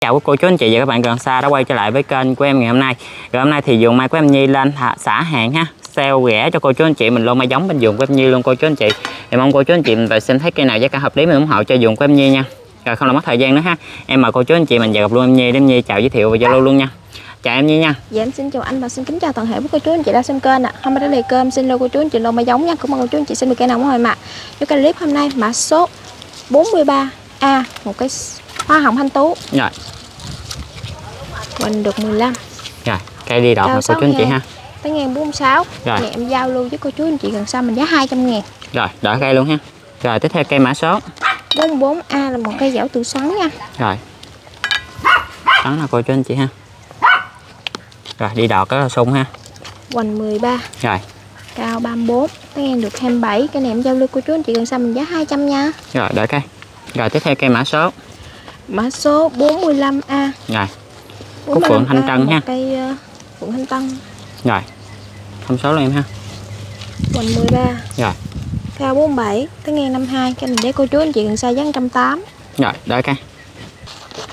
chào quý cô chú anh chị và các bạn gần xa đã quay trở lại với kênh của em ngày hôm nay. Rồi hôm nay thì vườn mai của em Nhi lên hạ, xã hàng ha. Sale rẻ cho cô chú anh chị. Mình luôn mai giống bên vườn của em Nhi luôn cô chú anh chị. Thì mong cô chú anh chị mình về xem thấy cây nào giá cả hợp lý mình ủng hộ cho vườn của em Nhi nha. Rồi không làm mất thời gian nữa ha. Em mời cô chú anh chị mình vào gặp luôn em Nhi. Để em Nhi chào giới thiệu và giao lưu luôn nha. Chào em Nhi nha. Dạ em xin chào anh và xin kính chào toàn thể quý cô chú anh chị đang xem kênh ạ. Hôm nay đến đây cơm xin lô cô chú anh chị lô mai giống nha. cũng mong cô chú anh chị xin được cây nào của hồi mạ Với clip hôm nay mã số 43A một cái hoa hồng thanh tú. Rồi mình được 15 rồi cây đi đọt Cao mà cô chú anh chị sáu ha. Tới ngàn 46 Rồi. Nè em giao lưu với cô chú anh chị gần xa mình giá 200 ngàn. Rồi đỡ cây luôn ha. Rồi tiếp theo cây mã số. 44A là một cây dẻo tự xoắn nha. Rồi. Đó là cô chú anh chị ha. Rồi đi đọt rất là sung ha. Hoành 13 rồi. Cao 34 tới ngàn được 27 cái này em giao lưu cô chú anh chị gần xa mình giá 200 nha. Rồi đỡ cây. Rồi tiếp theo cây mã số Mã số 45A rồi. Cúc phượng thanh 45A, trân ha. cây ờ, phượng thanh tân. Rồi. Thông số luôn em ha. Hoành 13 rồi. Cao 47 tới ngang 52 cái này để cô chú anh chị gần xa giá 180 rồi đỡ cây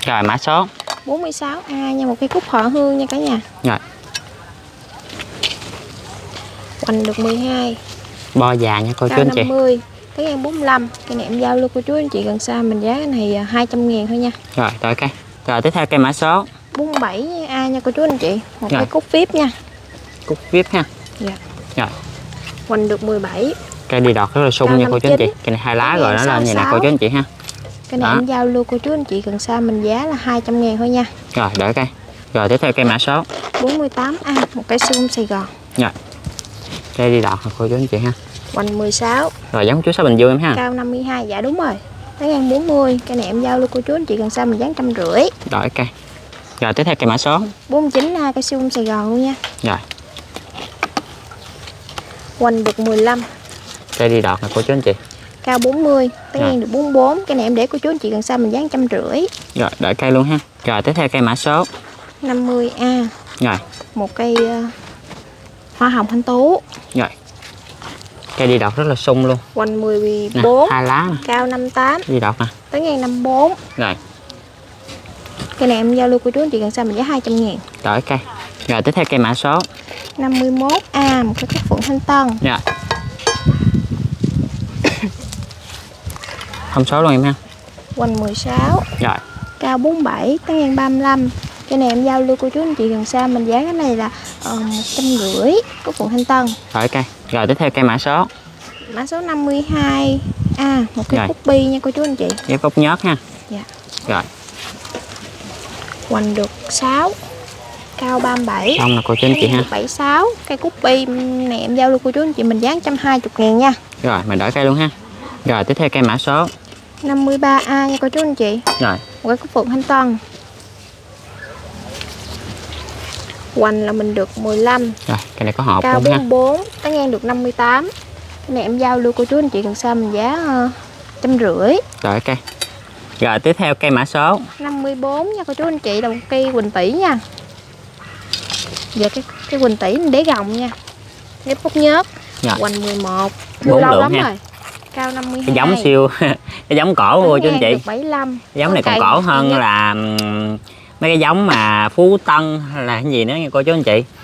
rồi mã số. 46A nha một cây cúc họ hương nha cả nhà. Rồi. Hoành được 12 bo già nha cô chú anh chị. 50 tới ngang 45 cái này em giao luôn cô chú anh chị gần xa mình giá cái này à, 200 ngàn thôi nha. Rồi đỡ cây rồi tiếp theo cây mã số. 47A nha cô chú anh chị một Rồi. cây cúc vip nha. Cúc vip ha. Dạ. rồi. Hoành được 17 cây đi đọt rất là sung Cao nha cô chú anh chị. 59. cây này hai lá Cái rồi này nó lên nè 66. cô chú anh chị ha. Cái này Đó. em giao luôn cô chú anh chị gần xa mình giá là 200 ngàn thôi nha. Rồi đỡ cây rồi tiếp theo cây mã số. 48A một cây xương Sài Gòn. Rồi. Cây đi đọt cô chú anh chị ha hoành 16 rồi giống chú sáu bình dương em ha. Cao 52 dạ đúng rồi. Tới ngang 40 cái này em giao luôn cô chú anh chị gần xa mình giá trăm rưỡi. Đỡ cây rồi tiếp theo cây mã số. 49 A cây siêu Sài Gòn luôn nha. Rồi. Hoành được 15 cây đi đọt nè cô chú anh chị. Cao 40 Tới Rồi. ngang được 44 Cái này em để cô chú anh chị gần xa mình giá trăm rưỡi. Rồi đỡ cây luôn ha. Rồi tiếp theo cây mã số. 50A rồi. Một cây ờ, hoa hồng thanh tú. Rồi cây đi đọt rất là sung luôn. Nè 14 hai lá nè. Cao 58 đi đọt nè. Tới ngang 54 rồi. Cái này em giao lưu cô chú anh chị gần xa mình giá 200 ngàn. Đỡ cây. Rồi tiếp theo cây mã số. 51A Một cái cúc phượng thanh tân. Rồi thông số luôn em ha. Hoành 16 rồi. Cao 47 Tới ngang 35 Cái này em giao lưu cô chú anh chị gần xa mình giá cái này là uh, 150 Cúc phượng thanh tân. Đỡ cây rồi tiếp theo cây mã số. Mã số 52 A một cái Rồi. cúc bi nha cô chú anh chị. Ghép gốc nhớt ha. Dạ. rồi. Hoành được 6 Cao 37 xong là cô chú anh chị ha. 76 Cây cúc bi này em giao luôn cô chú anh chị mình giá 120 ngàn nha. Rồi mình đỡ cây luôn ha. Rồi tiếp theo cây mã số. 53A nha cô chú anh chị. Rồi. Một cái cúc phượng thanh tân Hoành là mình được 15 rồi cây này có hộp Cao luôn ha. 44 Tới ngang được 58 Cái này em giao luôn cô chú anh chị gần xa mình giá ờ, trăm rưỡi. Đỡ cây rồi tiếp theo cây mã số. 54 nha cô chú anh chị là một cây quỳnh tỷ nha. Giờ cái cái quỳnh tỷ mình để gồng nha. Ghép cúc nhớt Rồi. Hoành 11 Bốn lâu lượng lắm ha. rồi. Cao 52 cái giống siêu cái giống cổ cô chú anh chị. 75 cái giống này còn Cây cổ hơn là mấy cái giống mà phú tân hay là cái gì nữa nha cô chú anh chị?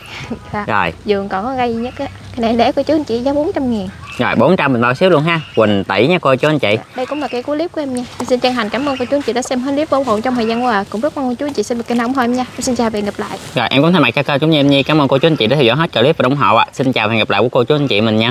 Dạ. rồi. Giường còn có gây duy nhất á? Cái này để cô chú anh chị giá 400 ngàn. Rồi 400 mình bao xíu luôn ha. Quỳnh tỷ nha cô chú anh chị. Đây cũng là cây của clip của em nha. Em xin chân thành cảm ơn cô chú anh chị đã xem hết clip ủng hộ trong thời gian qua. Cũng rất mong cô chú anh chị xem được kênh ủng hộ em nha. Em xin chào và hẹn gặp lại. Rồi em cũng thay mặt cho kênh chúng em nhi cảm ơn cô chú anh chị đã theo dõi hết clip và ủng hộ ạ. Xin chào và hẹn gặp lại của cô chú anh chị mình nha